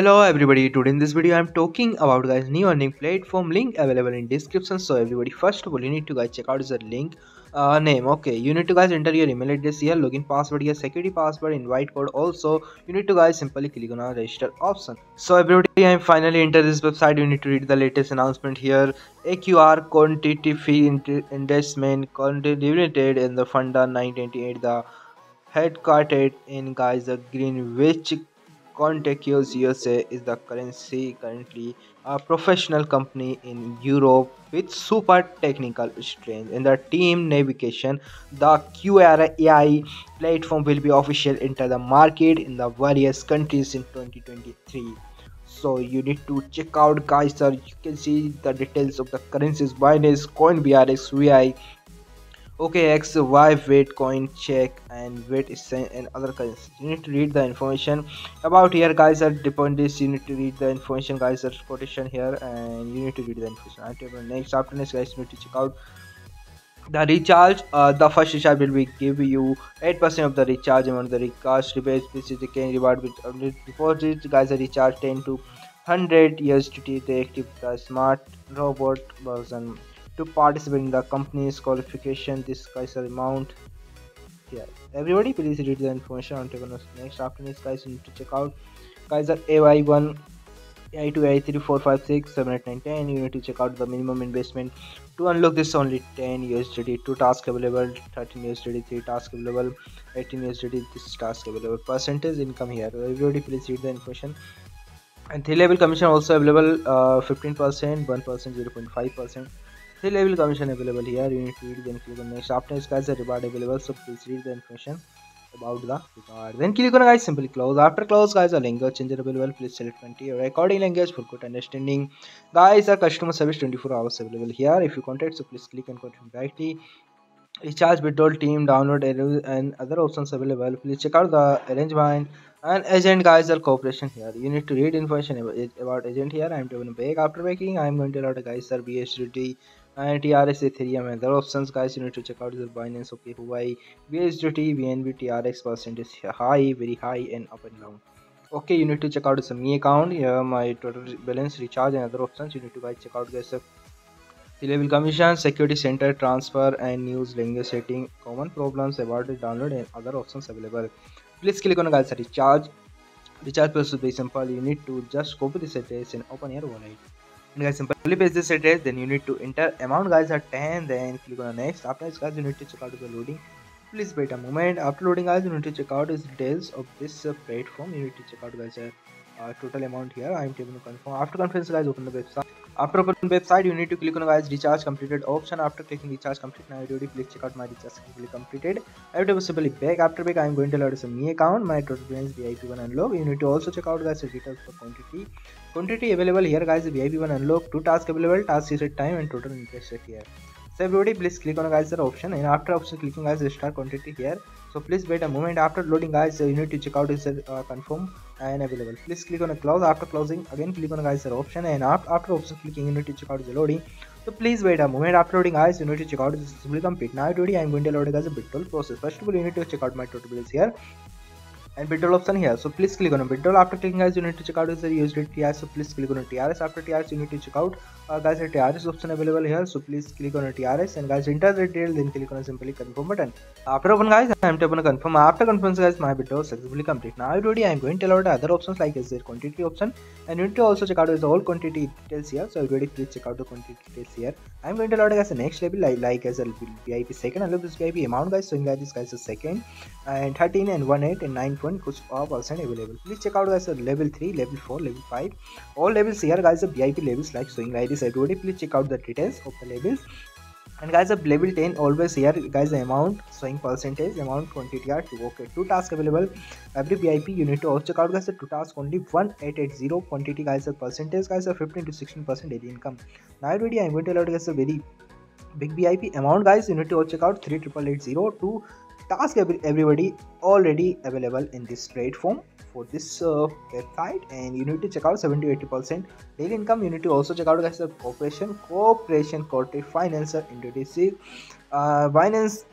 Hello everybody, today in this video I'm talking about guys new earning platform link available in description. So everybody first of all you need to guys check out the link uh, name. Okay you need to guys enter your email address here login password here security password invite code. Also you need to guys simply click on a register option. So everybody i'm finally enter this website. You need to read the latest announcement here. Aqr quantity fee investment limited in the funda 928 the headquartered in guys the greenwich Connecticut USA is the currency currently a professional company in Europe with super technical strength. In the team navigation, the QRAI platform will be official enter the market in the various countries in 2023 so you need to check out guys sir. You can see the details of the currencies. Binance coin brx vi OKX, Y, coin, check, and is and other currencies. You need to read the information about here, guys. At depend. You need to read the information, guys. Are quotation here, and you need to read the information. After next, after next, guys, you need to check out the recharge. Uh, the first recharge will be give you eight percent of the recharge amount. The recharge rebates, which is the can reward with before this, guys. The recharge ten to hundred USDT. They active the smart robot version to participate in the company's qualification this guys are amount here everybody please read the information on Tegonos next after this guys you need to check out. Are ay1 ai2 ai3 4 5 6 7 8 9 10 you need to check out the minimum investment to unlock this only 10 usdt 2 task available 13 usdt 3 task available 18 usdt this task available. Percentage income here. Everybody please read the information. And three level commission also available uh, 15 percent 1 percent 0 0.5 percent three level commission available here you need to read then click on next after this guys the reward available so please read the information about the reward then click on guys simply close after close guys a language changer available please select 20 your recording language for good understanding guys our customer service 24 hours available here if you contact so please click and confirm directly recharge withdrawal team download and other options available please check out the arrangement and agent guys are cooperation here you need to read information about agent here i'm doing a bake after baking i'm going to allow the guys are and TRX Ethereum and other options guys you need to check out the Binance okay Huawei BSDT BNB TRX percentage high very high and up and down okay you need to check out some me account here my total balance recharge and other options you need to guys check out guys the level commission security center transfer and news language setting common problems about the download and other options available please click on guys recharge recharge process is very simple you need to just copy this address and open your wallet and guys simply paste this address then you need to enter. Amount guys at 10 then click on next. After this guys you need to check out the loading. Please wait a moment. After loading guys you need to check out the details of this uh, platform. You need to check out guys uh, uh, total amount here. I am taking to confirm. After confirmation guys open the website after open website you need to click on guys recharge completed option after clicking recharge complete now already please check out my recharge completely completed have to back after back i am going to load some me account my total balance vip one unlock you need to also check out guys the details for quantity quantity available here guys vip one unlock two tasks available task reset time and total interest rate here so everybody please click on guys the option and after option clicking guys start quantity here so please wait a moment. After loading guys you need to check out is uh, confirm and available. Please click on a close. After closing again click on guys option and after, option clicking you need to check out the loading. So please wait a moment. After loading guys you need to check out this will complete. Now today i'm going to load it as a BitTorrent process. First of all you need to check out my tutorials here and BitTorrent option here. So please click on a BitTorrent after clicking guys you need to check out is the TRS so please click on a TRS after TRS you need to check out uh, guys a TRS option available here so please click on a TRS and guys enter the detail then click on a simply confirm button. After open guys I am tapping on confirm. After confirm guys my BitTorrent successfully complete. Now already I am going to allow the other options like is there quantity option? And you need to also check out the whole quantity details here. So already please check out the quantity details here. I am going to allow guys the next level like, like as a VIP second. I love this VIP amount guys. So in guys this guys is second. And 13 and 1 8 and 9 point percent available. Please check out guys level 3 level 4 level 5 all levels here guys the vip levels like showing like everybody please check out the details of the levels and guys of level 10 always here guys the amount showing percentage amount quantity are two okay two tasks available every vip you need to also check out guys the two tasks only 1880 quantity guys the percentage guys are 15 to 16 percent daily income now already i'm going to allow guys a very big vip amount guys you need to also check out 3880 to task everybody already available in this platform for this uh, website. And you need to check out 70 80 percent daily income. You need to also check out guys the cooperation cooperation corporate financer introduces uh, binance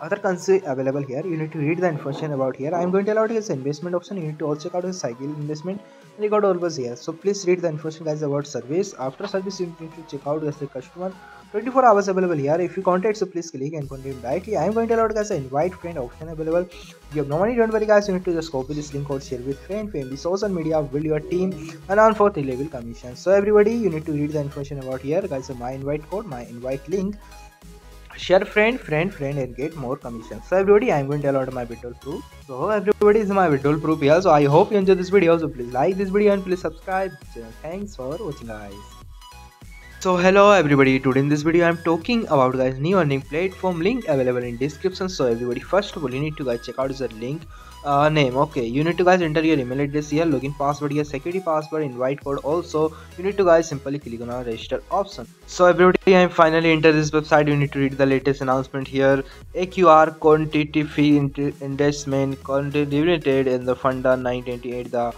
other currency available here. You need to read the information about here. I'm going to allow as investment option. You need to also check out the cycle investment and you got always here. So please read the information guys about service. After service you need to check out guys the customer 24 hours available here. If you contact so please click and contact directly. I'm going to allow guys an invite friend option available. You have no money don't worry guys. You need to just copy this link or share with friend family social media build your team and earn for the level commission. So everybody you need to read the information about here guys. So my invite code my invite link. Share friend friend friend and get more commission. So everybody i'm going to allow my withdrawal proof. So everybody is my withdrawal proof here. So i hope you enjoy this video. So please like this video and please subscribe. Thanks for watching guys so hello everybody. Today in this video i'm talking about guys new earning platform link available in description. So everybody first of all you need to guys check out the link uh, name. Okay you need to guys enter your email address here login password here security password invite code. Also you need to guys simply click on our register option. So everybody i'm finally enter this website. You need to read the latest announcement here. Aqr quantity fee investment limited in the funda 928 the